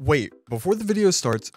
Wait, before the video starts,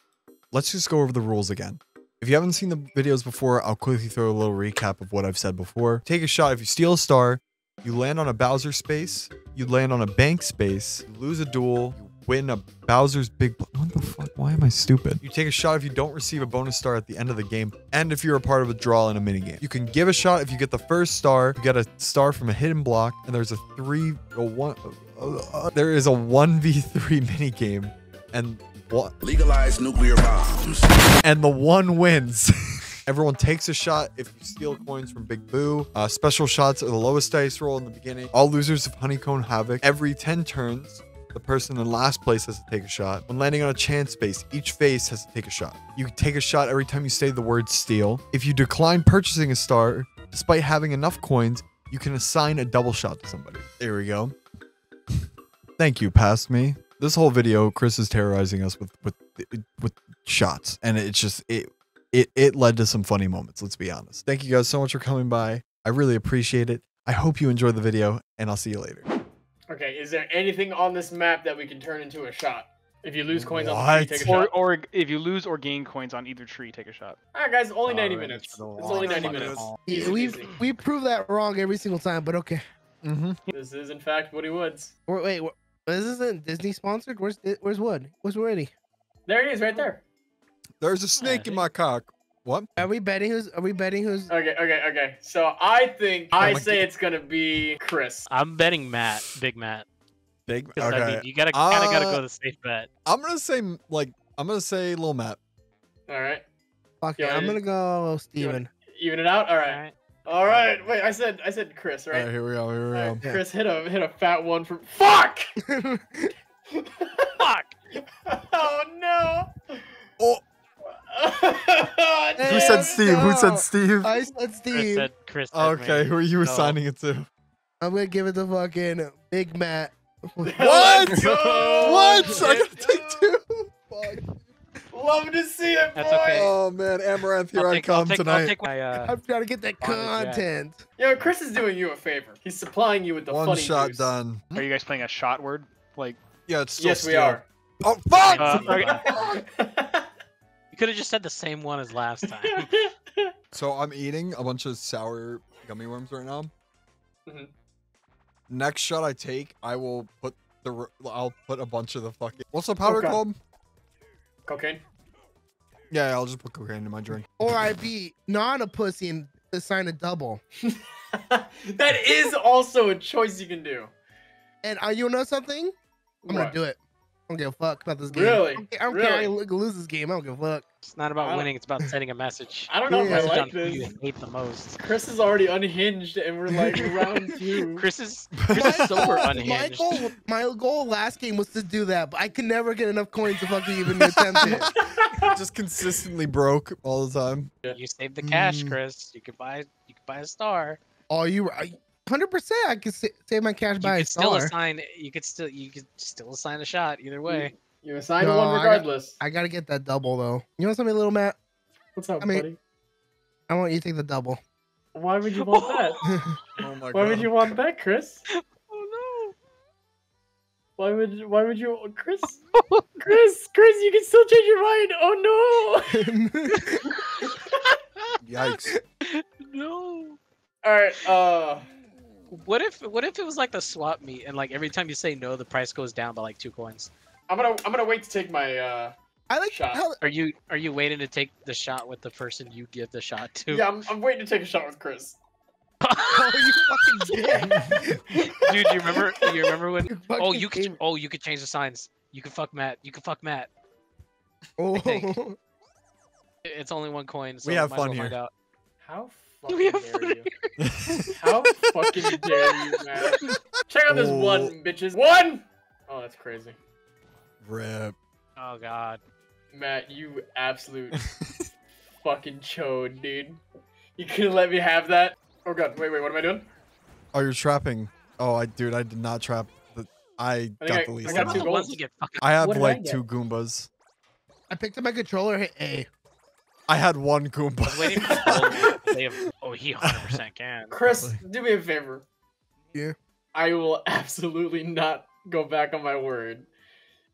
let's just go over the rules again. If you haven't seen the videos before, I'll quickly throw a little recap of what I've said before. Take a shot. If you steal a star, you land on a Bowser space, you land on a bank space, you lose a duel, you win a Bowser's big. What the fuck? Why am I stupid? You take a shot if you don't receive a bonus star at the end of the game, and if you're a part of a draw in a minigame. You can give a shot if you get the first star, you get a star from a hidden block, and there's a three, a one, uh, uh, there is a 1v3 minigame, and what? Legalize nuclear bombs. and the one wins. Everyone takes a shot if you steal coins from Big Boo. Uh, special shots are the lowest dice roll in the beginning. All losers of Honeycomb Havoc. Every 10 turns, the person in last place has to take a shot. When landing on a chance space, each face has to take a shot. You take a shot every time you say the word steal. If you decline purchasing a star, despite having enough coins, you can assign a double shot to somebody. There we go. Thank you, past me. This whole video, Chris is terrorizing us with with with shots, and it's just it it it led to some funny moments. Let's be honest. Thank you guys so much for coming by. I really appreciate it. I hope you enjoyed the video, and I'll see you later. Okay, is there anything on this map that we can turn into a shot? If you lose coins on the tree, take a Or, shot. or if you lose or gain coins on either tree, take a shot. Alright guys, only 90 Alright, minutes. It's for the only 90 minutes. Yeah, Easy we peasy. we prove that wrong every single time, but okay. Mm-hmm. This is in fact Woody Woods. Wait, wait, wait this isn't Disney sponsored. Where's where's Wood? Where's Woody? There he is, right there. There's a snake in my cock. What? Are we betting who's? Are we betting who's? Okay, okay, okay. So I think I say God. it's gonna be Chris. I'm betting Matt, Big Matt. Big. Okay. I mean, you gotta kind of gotta Uh, go the safe bet. I'm gonna say like I'm gonna say little Matt. All right, Fuck Yeah, it, I'm gonna go Steven. even it out. All right, Alright. All right. Wait, I said I said Chris, All right? right, here we go. Here we All go. right, Chris hit a hit a fat one for fuck. Fuck! oh no. Oh. Hey, Who said let's Steve? Who said Steve? I said Chris Steve. said Chris. Said Okay, who are you No. assigning it to? I'm gonna give it to fucking Big Matt. What? What? I gotta take two. Fuck. Love to see it, That's boy. okay. Oh man, Amouranth, here I'll I take, I'll come take, I'll tonight. take my, uh, I'm trying to get that Bond it, Jack. content. Yo, Chris is doing you a favor. He's supplying you with the One funny shot juice. done. Are you guys playing a shot word? Like, Yeah, it's still Yes, we are. Oh fuck! uh, okay. you could have just said the same one as last time. So I'm eating a bunch of sour gummy worms right now. Mhm. Next shot I take, I will put the I'll put a bunch of the fucking what's the powder Okay. called? Cocaine. Yeah, yeah, I'll just put cocaine in my drink. Or I be not a pussy and assign a double. that is also a choice you can do. And uh, you know something? I'm What? gonna do it. I don't give a fuck about this game. Really? I don't care, I don't care Really? I lose this game. I don't give a fuck. It's not about winning. It's about sending a message. I don't know Yeah. if I Message like who you hate the most. Chris is already unhinged, and we're like round two. Chris is Chris is super my goal, my goal last game was to do that, but I could never get enough coins to fucking even attempt it. just consistently broke all the time. You saved the cash, Mm. Chris. You could buy you could buy a star. Oh, you hundred percent. I could sa- save my cash You by a could still star. assign. You could still you could still assign a shot either way. You're assigned No, one I got- regardless. I gotta get that double though. You know something, little Matt? What's up, I mean- buddy? I want you to take the double. Why would you want that? Oh my Why would you want that, Chris? Oh no! Why would you, why would you Chris? Chris, Chris, you can still change your mind. Oh no! Yikes! no. All right. Uh. What if what if it was like the swap meet and like every time you say no, the price goes down by like two coins? I'm gonna I'm gonna wait to take my uh I like Shot. how Are you are you waiting to take the shot with the person you give the shot to? yeah I'm, I'm waiting to take a shot with Chris. oh, you fucking dick. Dude, you remember you remember when You Oh you could gave- oh you could change the signs. You could fuck Matt. You could fuck Matt. Oh. It's only one coin, so We have might as well fun find here. out. How We fucking have dare you? How fucking dare you, man? Check out this Oh. one, bitches. One. Oh, that's crazy, Rip. Oh god. Matt. You absolute fucking chode, dude. You couldn't let me have that. Oh god, wait, wait, what am I doing? Oh, you're trapping. Oh, I dude, I did not trap. The, I think got I- the I least. got two the goals. that get fucking I have What did I like two Goombas. I picked up my controller, hit A. I had one I was Goomba. waiting for Cole to say, oh he 100% can. Chris, do me a favor. Yeah. I will absolutely not go back on my word.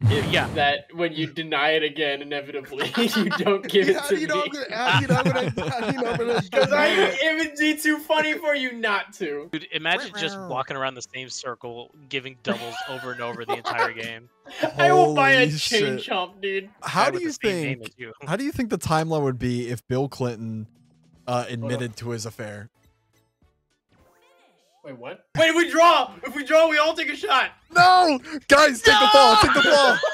is Yeah. that when you deny it again, inevitably you don't give it to do you know I'm me. gonna? How do you know I'm gonna? How do you know I'm gonna? Because I it would be too funny for you not to. Dude, imagine just walking around the same circle, giving doubles over and over the entire game. I will buy a Holy chain shit. chomp, dude. How do you the same name think? you. How do you think the timeline would be if Bill Clinton uh, admitted to his affair? Wait, what? Wait, if we draw! If we draw, we all take a shot! No, guys, take the ball. Take the ball.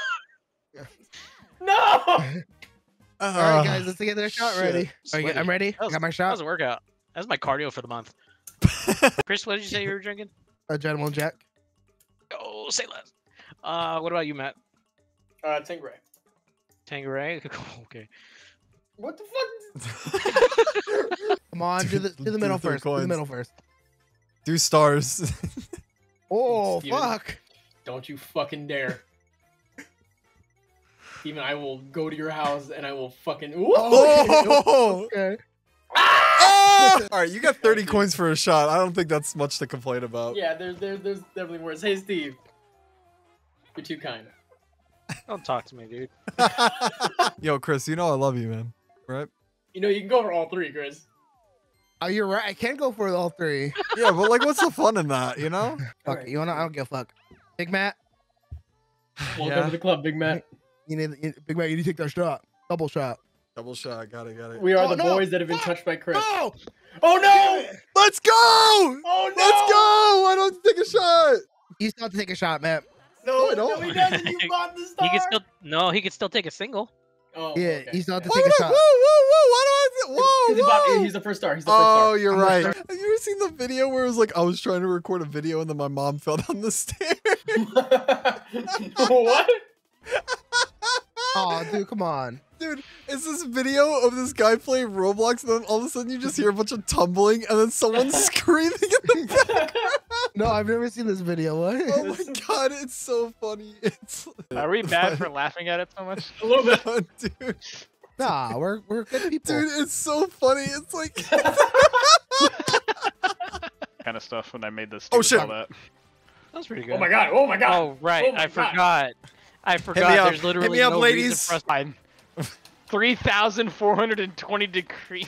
No! All Uh, right, guys, let's get their shot shit. ready. All right, Sweaty. I'm ready. That was- Got my shot. That shot. was a workout. That's my cardio for the month. Chris, what did you say you were drinking? A gentleman Jack. Oh, say less. Uh, what about you, Matt? Uh, Tingray. Tanqueray? okay. What the fuck? Come on, do the do the do middle the first. Do the middle first. Do stars. Oh Steven. fuck! Don't you fucking dare. Even I will go to your house and I will fucking. Ooh! oh! Okay. Ah! All right, you got 30 coins for a shot. I don't think that's much to complain about. Yeah, there's there, there's definitely worse. Hey, Steve. You're too kind. Don't talk to me, dude. Yo, Chris, you know I love you, man. Right? You know, you can go for all three, Chris. Oh, you're right. I can't go for all three. Yeah, but like, what's the fun in that? You know? Fuck Alright. it. You wanna? I don't give a fuck. Big Matt, Welcome Yeah. to the club, Big Matt. you need you- Big Matt. You need to take that shot. Double shot. Double shot. Got it. Got it. We are Oh, the no. boys that have been touched by Chris. No! Oh no! Let's go! Oh no! Let's go! Why don't you take a shot? You still have to take a shot, Matt. No, I no, don't. he doesn't. You bought the star. He can still no, he can still take a single. Oh, Yeah, okay. you still have to Why take would a I? shot. Whoa, whoa, whoa! Why do I? Whoa, He's, about- whoa! he's the first star. He's the first Oh, you're I'm right. star. Have you ever seen the video where it was like I was trying to record a video and then my mom fell down the stairs? what? Oh, dude, come on. Dude, it's this video of this guy playing Roblox, and then all of a sudden you just hear a bunch of tumbling, and then someone screaming in the back. No, I've never seen this video. What? Oh my god, it's so funny. It's Are we bad for laughing at it so much? A little bit. No, dude, Nah, we're we're good people. dude, it's so funny. It's like kind of stuff when I made this. Oh, shit. all That. That was pretty good. Oh my god! Oh my god! Oh right, Oh I God. forgot. I forgot. up. There's Hit literally me up, no ladies. reason for us. Three thousand four hundred and twenty degree.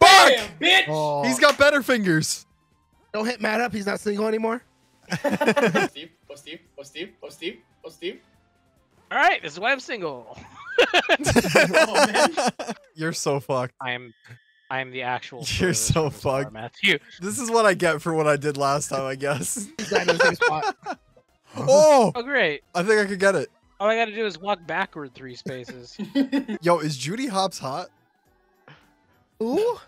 fuck. Damn, bitch! Oh, He's got better fingers. Don't hit Matt up. He's not single anymore. Steve, oh Steve, oh Steve, oh Steve, oh Steve. All right, this is why I'm single. Oh, man. You're so fucked. I am, I am the actual. You're so from the star, fucked. Matthew. This is what I get for what I did last time, I guess. He's not in the same spot. Oh, Oh great. I think I could get it. All I got to do is walk backward three spaces. Yo, is Judy Hopps hot? Ooh.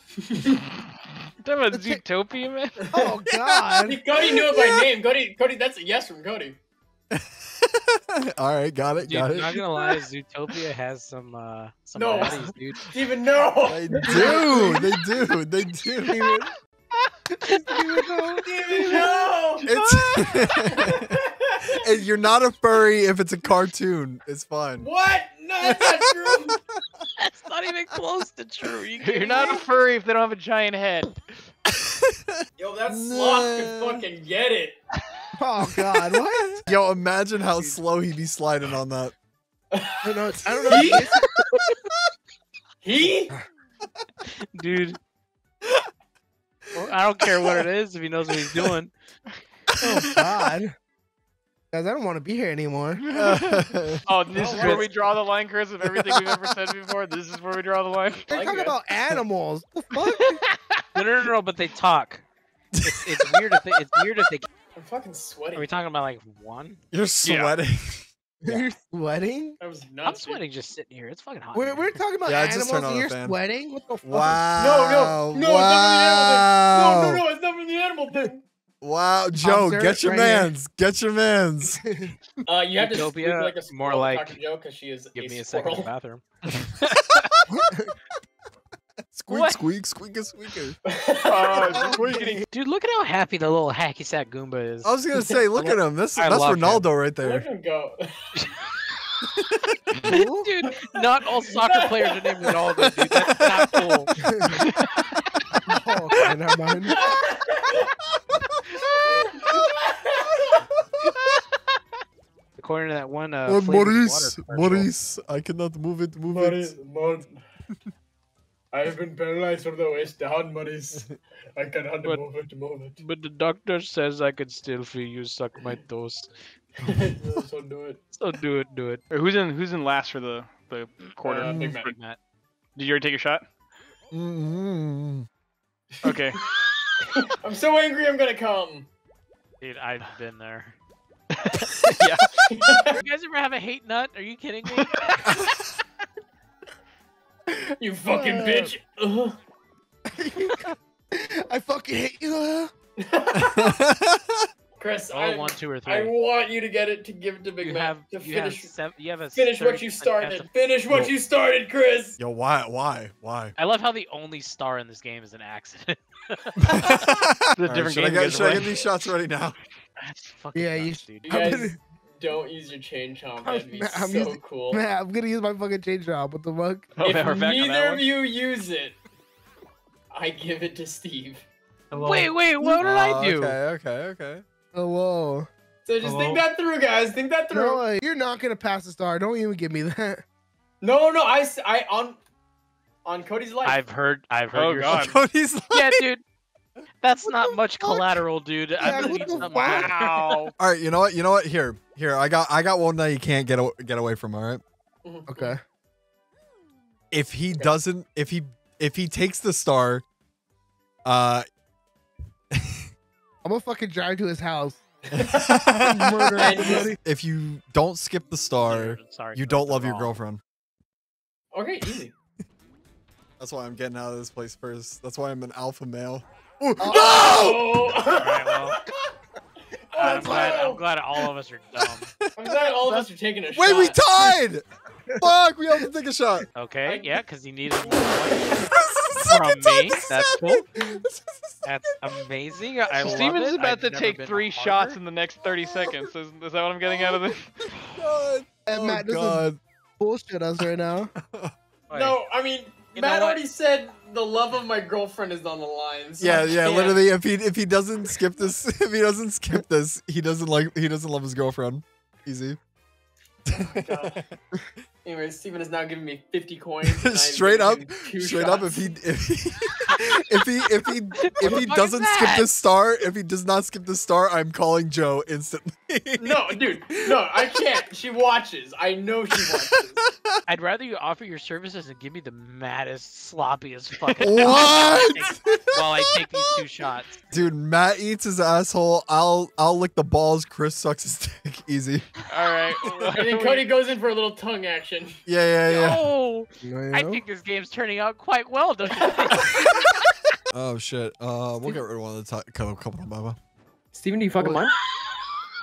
Talking about Zootopia, man. Oh God. Cody knew it by name. Cody, Cody, that's a yes from Cody. All right, got it, Dude, got I'm not gonna lie, Zootopia has some uh some No. baddies, dude. Steven, no! They do, they do, they do. Steven, no! It's And you're not a furry if it's a cartoon. It's fine. what? No, that's not true. That's not even close to true. You You're kidding not a furry if they don't have a giant head. Yo, that sloth can fucking get it. Oh God. What? Yo, imagine how slow he'd be sliding on that. I don't know. I don't know. He? He? dude. I don't care what it is if he knows what he's doing. Oh God. Guys, I don't want to be here anymore. Oh, this Oh, is where we draw the line, Chris, of everything we've ever said before. This is where we draw the line. They're Like talking it. about animals. The fuck? No, no, no, no, but they talk. It's, it's weird if they, it's weird if they. I'm fucking sweating. Are we talking about like one? You're sweating. You're sweating? That was I'm nuts. dude. sweating just sitting here. It's fucking hot. We're, we're talking about Yeah, I just animals and you're fan. sweating? What the fuck? Wow. No, no, no, wow. No, no, no, it's not from the animal thing. Wow, Joe, Officer, get your right here. mans. Get your mans. Uh, you have to squeak like a more like, to talk to Joe because she is Give a me a second in the bathroom. Squeak, What? squeak, squeak a squeaker. Oh, squeaking. Dude, look at how happy the little hacky sack Goomba is. I was gonna say, look at him. This I that's love him. Ronaldo right Let there. him go. Dude, not all soccer players are named Ronaldo, dude. That's not cool. Oh, okay, never mind. According to that one one. Uh, Oh, Maurice. Maurice, I cannot move it, move it. I have been paralyzed from the waist down, Maurice. I cannot But- move it, move it. But the doctor says I could still feel you suck my toes. so do it. So do it, do it. Or who's in who's in last for the the quarter? Uh, Big Mac. Big Matt. Did you already take a shot? Mm-hmm. Okay. I'm so angry I'm gonna come. Dude, I've been there. yeah. You guys ever have a hate nut? Are you kidding me? You fucking Uh. bitch. I fucking hate you. Chris, Oh, I, one, two, or three. I want you to get it to give it to Big you Mac have to you have finish seven, you have a finish what you started. of- Finish what Yo. you started, Chris. Yo, why, why, why? I love how the only star in this game is an accident. The Alright, different should I game get, guys should I get these shots ready now? That's fucking Yeah, you nuts, sh- dude. You guys don't use your chain chomp. That'd be I'm so using- cool. Man, I'm gonna use my fucking chain chomp. What the fuck? Oh, if yeah, we're back on that neither of you use it, I give it to Steve. Wait, wait, what did I Oh, do? Okay, okay, okay. Hello. So just think that through, guys. Think that through. No, way. you're not gonna pass the star. Don't even give me that. No, no, I, I on on Cody's life. I've heard, I've heard Oh, your God. Cody's like, Yeah, dude. That's What not much fuck? collateral, dude. Yeah, I really what need the something fuck? more. Wow. all right, you know what? You know what? Here, here. I got, I got one that you can't get, get away from. All right. Mhm. Okay. If he doesn't, if he, if he takes the star, uh, I'm gonna fucking drive to his house. Murder everybody. if you don't skip the star, Sorry, you don't love your girlfriend. Okay, easy. That's why I'm getting out of this place first. That's why I'm an alpha male. Oh, Oh! Alright, well, Oh, I'm that's glad, I'm glad all of us are dumb. I'm glad all of us are taking a shot. Wait, we tied. Fuck, we have to take a shot. Okay, yeah, because he needed one This is the from me. That's cool. happening. This is the That's amazing. I love Steven's it. about I've to take three harder. shots in the next 30 seconds. Is, is that what I'm getting out of this? God. Oh, and Oh, Matt, this God. bullshit us right now. No, I mean, You Matt already said the love of my girlfriend is on the line. So Yeah, I yeah. can't. Literally, if he if he doesn't skip this, if he doesn't skip this, he doesn't like he doesn't love his girlfriend. Easy. Oh God. Anyway, Steven is now giving me 50 coins. Straight up, him two Straight up, if he if he if he if he if he doesn't skip that? this star, if he does not skip this star, I'm calling Joe instantly. No, dude, no, I can't. She watches. I know she watches. I'd rather you offer your services and give me the maddest, sloppiest fucking. What? While I take these two shots. Dude, Matt eats his asshole. I'll I'll lick the balls. Chris sucks his dick. Easy. All right. And then Cody goes in for a little tongue action. Yeah, yeah, yeah. Oh, You I think this game's turning out quite well, don't you think? Oh shit. Uh, we'll get rid of one of the top couple couple of Baba. Steven, do you fucking mind?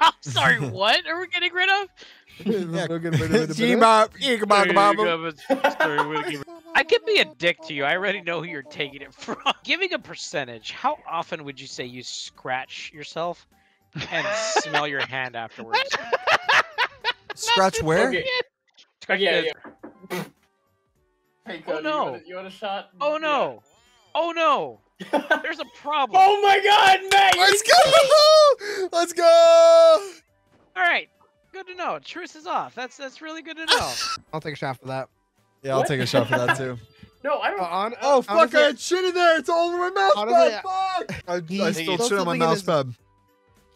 I'm sorry, what are we getting rid of? Yeah. I could be a dick to you. I already know who you're taking it from. Giving a percentage, how often would you say you scratch yourself and smell your hand afterwards? Scratch where? Okay. Scratch Yeah, yeah. Hey, Oh, no. You want, a, you want a shot? Oh no! Oh no! There's a problem. oh my God, Matt! Let's go! To know. Truce is off. That's that's really good to know. I'll take a shot for that. Yeah, I'll What? take a shot for that too. No, I don't. Uh, on, Oh fuck! honestly, I had shit in there. It's all over my mouse Honestly, pad. Fuck! I, I He's still still shit on my something in mouse pad.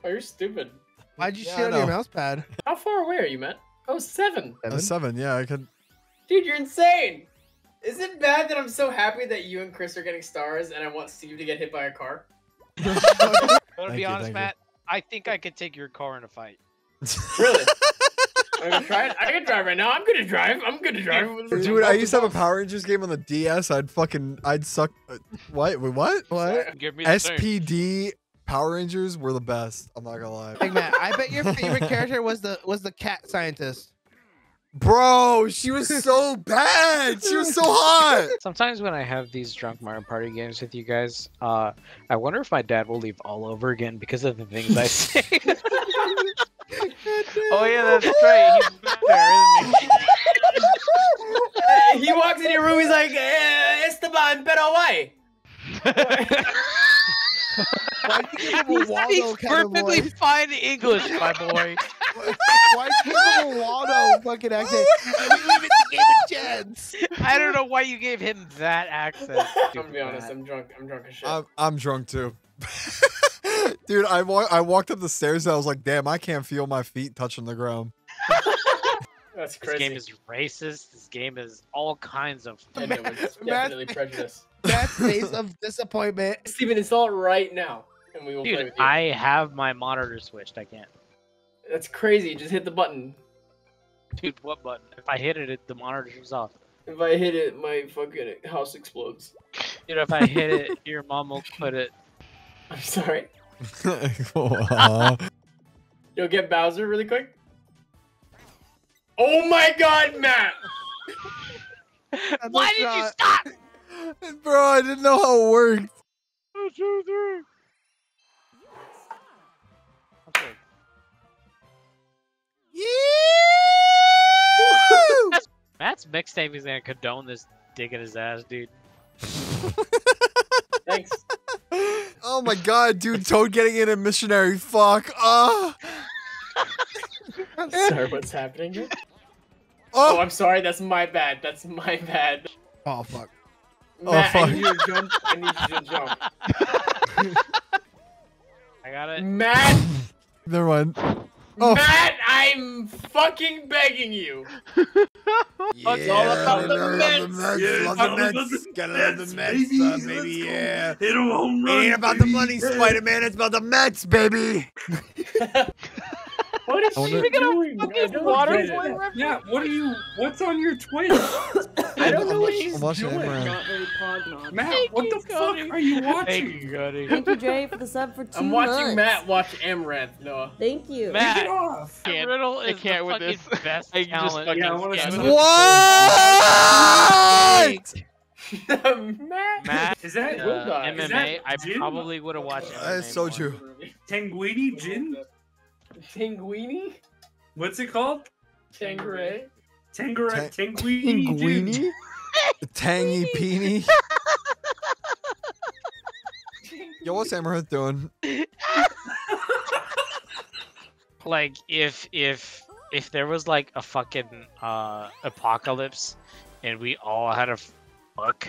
Oh, you're stupid. Why'd you Yeah, shit on your know. mouse pad? How far away are you, Matt? Oh, seven. A seven. Yeah, I could. Dude, you're insane. Is it bad that I'm so happy that you and Chris are getting stars and I want Steve to get hit by a car? I'm gonna Thank be you, honest, thank you. Matt. I think I could take your car in a fight. Really? I'm gonna try it. I can drive right now. I'm gonna drive. I'm gonna drive. Dude, I used to have a Power Rangers game on the DS. I'd fucking, I'd suck. uh, What? Wait, what? What? Give me the thing. SPD Power Rangers were the best. I'm not gonna lie. Big Matt, I bet your favorite character was the was the cat scientist. Bro, she was so bad. She was so hot. Sometimes when I have these drunk Mario Party games with you guys, uh, I wonder if my dad will leave all over again because of the things I say. Oh yeah, that's right. He's back there, isn't he? He walks in your room. He's like, eh, Esteban, pero why? Why'd you give him He a Waldo speaks kind of perfectly voice? fine English, my boy. Why'd you give him Wano fucking accent. And we leave it to game of chance. I don't know why you gave him that accent. I'm gonna be honest. I'm drunk. I'm drunk as shit. I'm, I'm drunk too. Dude, I, wa- I walked up the stairs and I was like, damn, I can't feel my feet touching the ground. That's crazy. This game is racist. This game is all kinds of. I know, it's Matt- definitely prejudice. That face of disappointment. Steven, install it right now, and we will play Dude, with you. I have my monitor switched. I can't. That's crazy. Just hit the button. Dude, what button? If I hit it, it the monitor goes off. If I hit it, my fucking house explodes. Dude, if I hit it, your mom will quit it. I'm sorry. Aw. Yo, get Bowser really quick. Oh my God, Matt! Why did you stop? Bro, I didn't know how it worked. Okay. Yeah! Matt's mixtape is gonna condone this dick in his ass, dude. Thanks. Oh my god, dude, Toad getting in a missionary. Fuck. Ah. sorry, what's happening here? Oh, Oh, I'm sorry. That's my bad. That's my bad. Oh fuck. Oh, Matt, I fuck. need you to jump. I need you to jump. I got it. Matt, never mind. Oh. Matt, I'm fucking begging you. It's all about the Mets. Yeah, love the it's all about Mets. the Gotta love the Mets, Mets, baby. uh, Let's baby, go. yeah. Hit a home It run. ain't about the money, Spider-Man. It's about the Mets, baby. What is she wonder- doing? I fucking water boy? Yeah, what are you? What's on your Twitch? I don't know I'm what watching- she's I'm watching doing. Imran. Not very cognac. Matt, Thank what you, the Cody. fuck are you watching? Thank you, Cody. Thank you, Dre, for the sub for 2 I'm watching months. Matt watch Amouranth, Noah. Thank you. Matt. Get off. Can't- Riddle I can't the with fucking this. best I talent. fucking Yeah, I wanna Yeah, see but- What? Matt. Matt, Is that uh, Will die. Is MMA. that I Jin? probably would have watched MMA. it's so more. true. Tanguini Jin? Tinguini? What's it called? Tangray? Tangara Tang- Tanguini Jin. Tangy Peeny? Yo, what's Amouranth doing? Like if if if there was like a fucking uh apocalypse and we all had a fuck.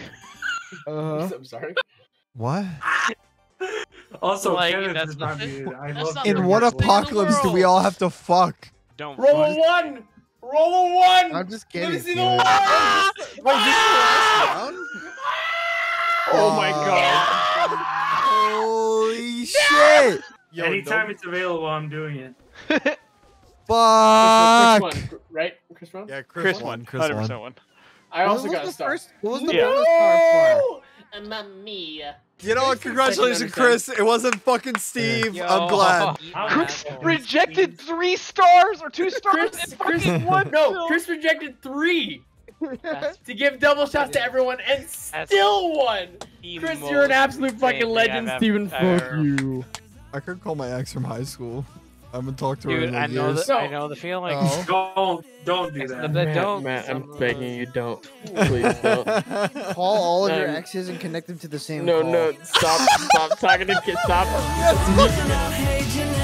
Uh-huh. I'm sorry. What? Also, Like, Kenneth that's is not not- muted. I love In what apocalypse do we all have to fuck? Don't Roll a fuck. one! Roll a one! I'm just Let me kidding. see the dude. one! Wait, this is the last round? Oh my oh. god. Holy shit! Yo, Anytime no- it's available, I'm doing it. Chris Fuck! one, right? Chris one? Yeah, Chris, Chris won. one. Chris 100% won. one. I also was got the a star. first? What was the Yeah. bonus star for? Mamma mia. You know what? Congratulations. Chris. It wasn't fucking Steve. Yo, I'm glad. How Chris bad? rejected three stars or two stars Chris, and Chris, fucking one. no. Chris rejected three to give double shots to everyone and still won. Chris, you're an absolute fucking legend, thing I've Steven. Fuck you. I could call my ex from high school. I haven't talked to her Dude, in I like know years. the I know the feeling. Oh. Don't don't do that. they don't. Matt, I'm begging you, don't. Please don't. Call all of your Um, exes and connect them to the same No, call. no, stop, stop talking to kids. Stop. Yes, fucking-